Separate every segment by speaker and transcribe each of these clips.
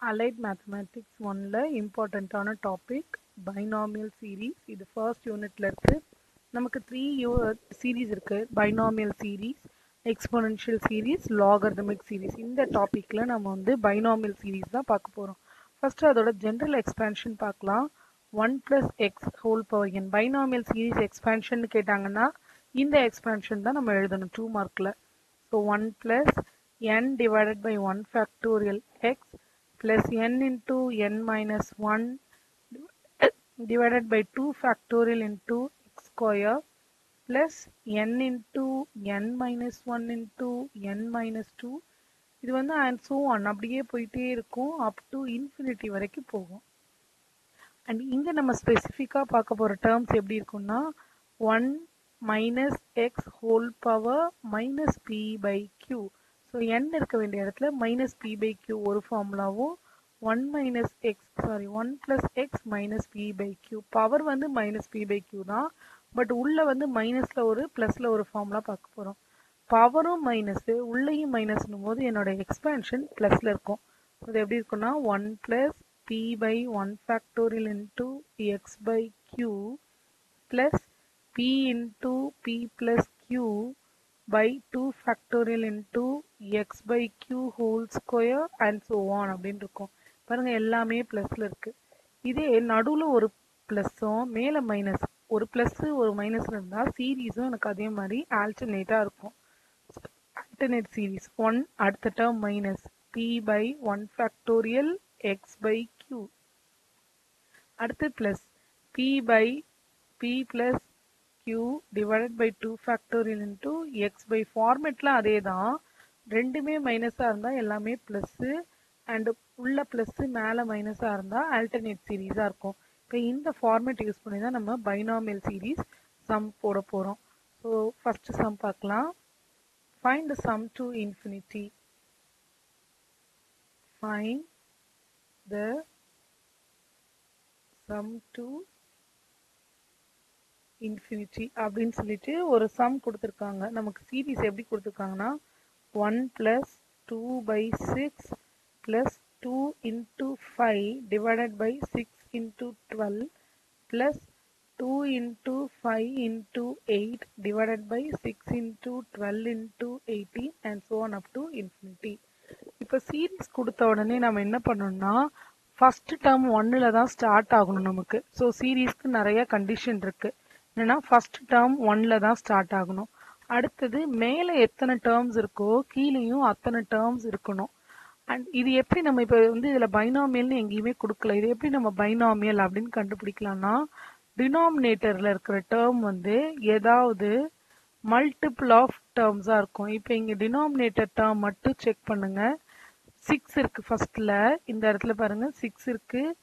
Speaker 1: Allied mathematics ஒன்ல இம்பார்ட்டண்ட்டான topic binomial series இது ஃபர்ஸ்ட் யூனிட்ல இருக்கு. நமக்கு த்ரீ யூ சீரீஸ் இருக்கு. Binomial series exponential series logarithmic series இந்த டாப்பிக்கில் நம்ம வந்து பைனாமியல் சீரீஸ் தான் பார்க்க போகிறோம் ஃபர்ஸ்ட் அதோட ஜென்ரல் எக்ஸ்பேன்ஷன் பார்க்கலாம். One plus x whole power n binomial series expansion கேட்டாங்கன்னா இந்த எக்ஸ்பேன்ஷன் தான் நம்ம எழுதணும் டூ மார்க்கில் so one plus n divided by one factorial x plus n into n minus 1 divided by 2 factorial into x square plus n into n minus 1 into n minus 2 இது வந்து and so on. அப்படியே போயிட்டே இருக்கும். அப் to infinity வரைக்கும் போகும். And இங்க நம்ம ஸ்பெசிஃபிக்கா பார்க்க போற டேர்ம்ஸ் எப்படி இருக்கும்னா one minus x whole power minus p by q so n இருக்க வேண்டிய இடத்துல மைனஸ் பி பை கியூ ஒரு ஃபார்முலாவும் one minus x sorry one plus x minus p by q power வந்து மைனஸ் பி பை கியூ தான். But உள்ள வந்து மைனஸில் ஒரு ப்ளஸில் ஒரு ஃபார்முலா பார்க்க போகிறோம் பவரும் மைனஸு உள்ளேயும் மைனஸ்னும் போது என்னோட எக்ஸ்பேன்ஷன் ப்ளஸில் இருக்கும். அது எப்படி இருக்கும்னா one plus p by one factorial into x by q plus p into p plus q by 2 factorial into x by q whole square and so on அப்படின்னு இருக்கும். பாருங்க எல்லாமே ப்ளஸில் இருக்கு. இதே நடுவில் ஒரு ப்ளஸ்ஸும் மேலே மைனஸ் ஒரு ப்ளஸ்ஸு ஒரு மைனஸ்ல இருந்தால் சீரீஸும் எனக்கு அதே மாதிரி ஆல்டர்னேட்டாக இருக்கும். ஆல்டர்னேட் சீரீஸ் ஒன் அடுத்த term minus p by one factorial x by q அடுத்து plus p by p plus q divided by 2 factorial into x by ஃபார்மேட்லாம் அதே தான். ரெண்டுமே மைனஸாக இருந்தால் எல்லாமே ப்ளஸ்ஸு அண்டு உள்ள ப்ளஸ்ஸு மேலே மைனஸாக இருந்தால் ஆல்டர்னேட் சீரீஸாக இருக்கும். இப்போ இந்த ஃபார்மேட் யூஸ் பண்ணி தான் நம்ம பைனாமியல் சீரீஸ் சம் போட போகிறோம் ஸோ ஃபஸ்ட்டு சம் பார்க்கலாம். Find the sum to infinity find the sum to infinity அப்படின்னு சொல்லிட்டு ஒரு சம் கொடுத்துருக்காங்க. நமக்கு சீரீஸ் எப்படி கொடுத்துருக்காங்கன்னா one plus two by six plus two into five divided by six into twelve plus two into five into eight divided by six into twelve into eighteen and so on up to infinity இப்போ series கொடுத்த உடனே நம்ம என்ன பண்ணணும்னா first term ஒன்னில் தான் start ஆகணும் நமக்கு. ஸோ சீரீஸ்க்கு நிறைய கண்டிஷன் இருக்குது என்னன்னா ஃபர்ஸ்ட் டேர்ம் ஒன்ல தான் ஸ்டார்ட் ஆகணும். அடுத்தது மேலே எத்தனை டேர்ம்ஸ் இருக்கோ கீழேயும் அத்தனை டேர்ம்ஸ் இருக்கணும். அண்ட் இது எப்படி நம்ம இப்போ வந்து இதில் பைனாமியல்னு எங்கேயுமே கொடுக்கல. இது எப்படி நம்ம பைனாமியல் அப்படின்னு கண்டுபிடிக்கலாம்னா டினாமினேட்டரில் இருக்கிற டேர்ம் வந்து ஏதாவது மல்டிபிள் ஆஃப் டேர்ம்ஸாக இருக்கும். இப்போ இங்கே டினாமினேட்டர் டேர்ம் மட்டும் செக் பண்ணுங்கள் சிக்ஸ் இருக்குது ஃபஸ்ட்டில் இந்த இடத்துல பாருங்கள் சிக்ஸ் இருக்குது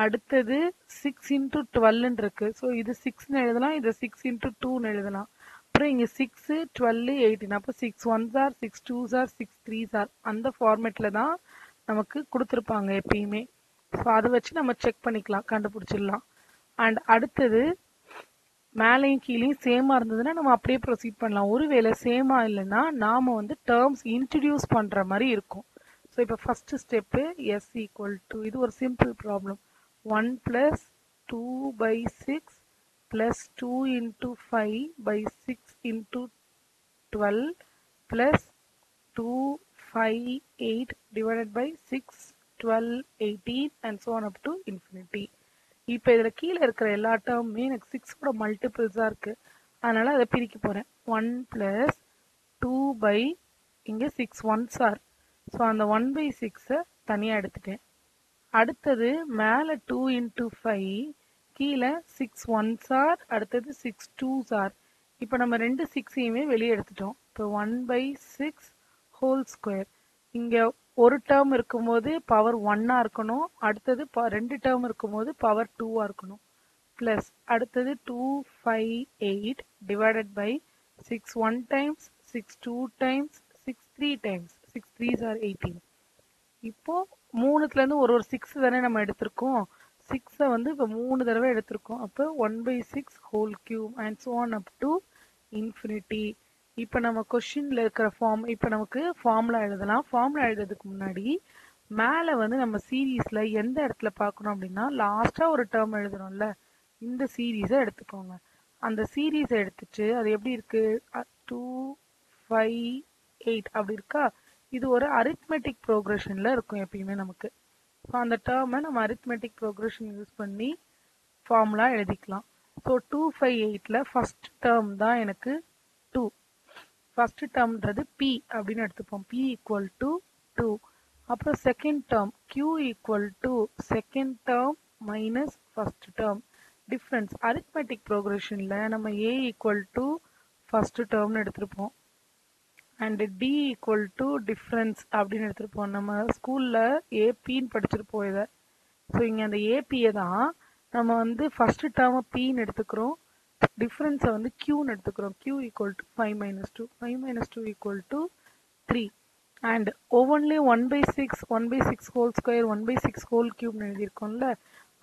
Speaker 1: அடுத்தது சிக்ஸ் இன்ட்டு டுவெல்னு இருக்கு. ஸோ இது சிக்ஸ்னு எழுதலாம் இது சிக்ஸ் இன்ட்டு டூன்னு எழுதலாம். அப்புறம் இங்கே சிக்ஸு டுவெல்லு எயிட்டீன் அப்போ six one sir six two sir six three sir அந்த ஃபார்மேட்டில் தான் நமக்கு கொடுத்துருப்பாங்க எப்பயுமே. ஸோ அதை வச்சு நம்ம செக் பண்ணிக்கலாம் கண்டுபிடிச்சிடலாம். அண்ட் அடுத்தது மேலேயும் கீழேயும் சேமாக இருந்ததுன்னா நம்ம அப்படியே ப்ரொசீட் பண்ணலாம். ஒருவேளை சேமாக இல்லைன்னா நாம் வந்து டேர்ம்ஸ் இன்ட்ரடியூஸ் பண்ணுற மாதிரி இருக்கும். ஸோ இப்போ first step s equal to இது ஒரு simple problem 1 plus 2 by 6 plus 2 into 5 by 6 into 12 plus 2 5 8 divided by 6 12 18 and so on up to infinity. இப்போ இதில் கீழே இருக்கிற எல்லா டேர்முமே எனக்கு சிக்ஸோட மல்டிபிள்ஸாக இருக்குது அதனால் அதை பிரிக்க போகிறேன் ஒன் ப்ளஸ் டூ பை இங்கே சிக்ஸ் ஒன்ஸ் ஆர் ஸோ அந்த ஒன் பை சிக்ஸை தனியாக எடுத்துட்டேன். அடுத்தது மேலே டூ இன்ட்டு ஃபைவ் கீழே சிக்ஸ் ஒன் சார் அடுத்தது சிக்ஸ் டூ சார் இப்போ நம்ம ரெண்டு சிக்ஸையுமே வெளியே எடுத்துட்டோம். இப்போ one by six whole square இங்கே ஒரு டேர்ம் இருக்கும்போது பவர் ஒன்னாக இருக்கணும். அடுத்தது ப ரெண்டு டேர்ம் இருக்கும்போது பவர் டூவாக இருக்கணும். ப்ளஸ் அடுத்தது two five eight divided by six one times six two times six three times six three sir eighteen இப்போது மூணுத்துல இருந்து ஒரு ஒரு சிக்ஸ் தானே நம்ம எடுத்திருக்கோம். சிக்ஸை வந்து இப்போ மூணு தடவை எடுத்திருக்கோம். அப்போ one by six whole cube and so on up to infinity இப்போ நம்ம கொஷின்ல இருக்கிற ஃபார்ம் இப்போ நமக்கு ஃபார்முலா எழுதலாம். ஃபார்முலா எழுதுறதுக்கு முன்னாடி மேலே வந்து நம்ம சீரீஸில் எந்த இடத்துல பார்க்கணும் அப்படின்னா லாஸ்ட்டாக ஒரு டேர்ம் எழுதுறோம்ல இந்த சீரீஸை எடுத்துக்கோங்க. அந்த சீரீஸை எடுத்துட்டு அது எப்படி இருக்குது டூ ஃபைவ் எயிட் அப்படி இருக்கா? இது ஒரு அரித்மெட்டிக் ப்ரோக்ரஷனில் இருக்கும் எப்பயுமே நமக்கு. ஸோ அந்த டேர்மை நம்ம அரித்மெட்டிக் ப்ரோக்ரஷன் யூஸ் பண்ணி ஃபார்முலா எழுதிக்கலாம். ஸோ டூ ஃபைவ் எயிட்டில் ஃபஸ்ட் டேர்ம் தான் எனக்கு டூ ஃபஸ்ட் டேர்ம்ன்றது பி அப்படின்னு எடுத்துப்போம். பி ஈக்குவல் டு டூ அப்புறம் second term q equal to second term minus first term difference arithmetic ப்ரோக்ரஷனில் நம்ம ஏ ஈக்குவல் டு ஃபஸ்ட்டு டேர்ம்னு எடுத்திருப்போம். And d equal to difference அப்படின்னு எடுத்துருப்போம் நம்ம ஸ்கூலில் ஏபின்னு படிச்சிருப்போம் இதை. ஸோ இங்கே அந்த ஏபியை தான் நம்ம வந்து ஃபர்ஸ்ட் டேர்மை பின்னு எடுத்துக்கிறோம். டிஃப்ரென்ஸை வந்து கியூன்னு எடுத்துக்கிறோம். Q equal to five minus two five minus two equal to three and ஒவ்வொன்றிலையும் one by six one by six whole square one by six whole கியூப்னு எழுதியிருக்கோம்ல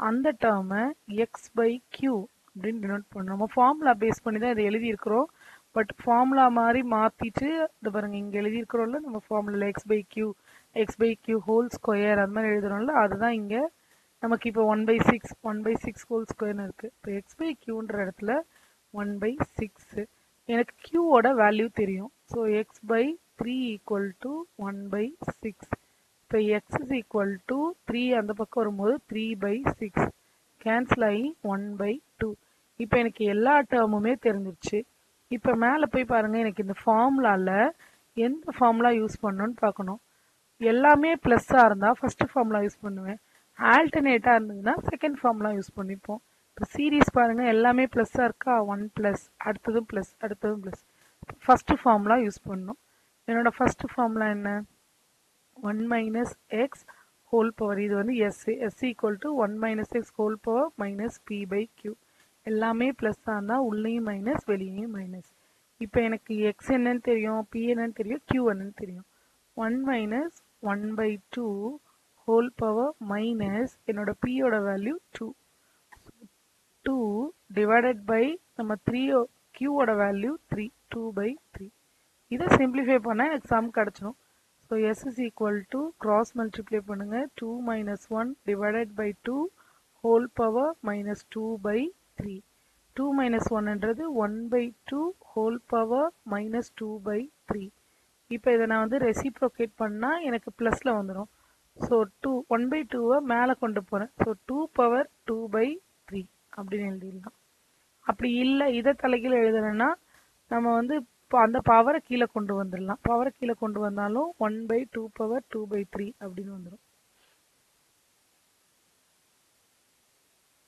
Speaker 1: அந்த டேர்மை எக்ஸ் பை கியூ அப்படின்னு டினோட் பண்ணணும் நம்ம ஃபார்முலா பேஸ் பண்ணி தான் இதை எழுதியிருக்கிறோம். பட் ஃபார்முலா மாதிரி மாற்றிட்டு இது பாருங்க இங்கே எழுதியிருக்கிறோம்ல நம்ம ஃபார்முலாவில் x by q x by q whole square அது மாதிரி எழுதுறோம்ல அதுதான் இங்கே நமக்கு இப்போ one by six one by six whole ஸ்கொயர்னு இருக்குது இப்போ எக்ஸ் பை கியூன்ற இடத்துல ஒன் பை சிக்ஸு எனக்கு கியூவோட வேல்யூ தெரியும். So x by three equal to one by six இப்போ x is equal to three அந்த பக்கம் வரும்போது த்ரீ பை சிக்ஸ் கேன்சல் ஆகி ஒன் பை டூ இப்போ எனக்கு எல்லா டேர்முமே தெரிஞ்சிருச்சு. இப்போ மேலே போய் பாருங்க எனக்கு இந்த ஃபார்முலாவில் எந்த ஃபார்முலா யூஸ் பண்ணணும்னு பார்க்கணும். எல்லாமே ப்ளஸ்ஸாக இருந்தால் ஃபர்ஸ்ட் ஃபார்முலா யூஸ் பண்ணுவேன். ஆல்டர்னேட்டாக இருந்ததுன்னா செகண்ட் ஃபார்முலா யூஸ் பண்ணிப்போம். இப்போ சீரீஸ் பாருங்க எல்லாமே ப்ளஸ்ஸாக இருக்கா? ஒன் ப்ளஸ் அடுத்ததும் ப்ளஸ் அடுத்ததும் ப்ளஸ் ஃபர்ஸ்ட் ஃபார்முலா யூஸ் பண்ணணும். என்னோட ஃபர்ஸ்ட் ஃபார்முலா என்ன? One minus x whole power இது வந்து s s equal to one minus x whole power minus p by q எல்லாமே ப்ளஸ் இருந்தால் உள்ளேயும் மைனஸ் வெளியேயும் மைனஸ் இப்போ எனக்கு எக்ஸ் என்னன்னு தெரியும் பி என்னன்னு தெரியும் கியூ என்னன்னு தெரியும். One minus one by two whole power minus என்னோட பியோட value two two divided by நம்ம three கியூவோட value three two by three இதை சிம்பிளிஃபை பண்ணால் எனக்கு சம் கிடச்சிடும் so s is equal to cross multiply பண்ணுங்கள் two minus one divided by two whole power minus two by three two minus ஒன்றுன்றது one by two whole power minus two by three இப்போ இதை நான் வந்து reciprocate பண்ணால் எனக்கு ப்ளஸில் வந்துடும் so two one by டூவை மேலே கொண்டு போகிறேன் so two power two by three அப்படின்னு எழுதிடலாம். அப்படி இல்லை இதை தலைகீழ எழுதுறேன்னா நம்ம வந்து இப்போ அந்த பவரை கீழே கொண்டு வந்துடலாம். பவரை கீழே கொண்டு வந்தாலும் one by two power two by three அப்படின்னு வந்துடும்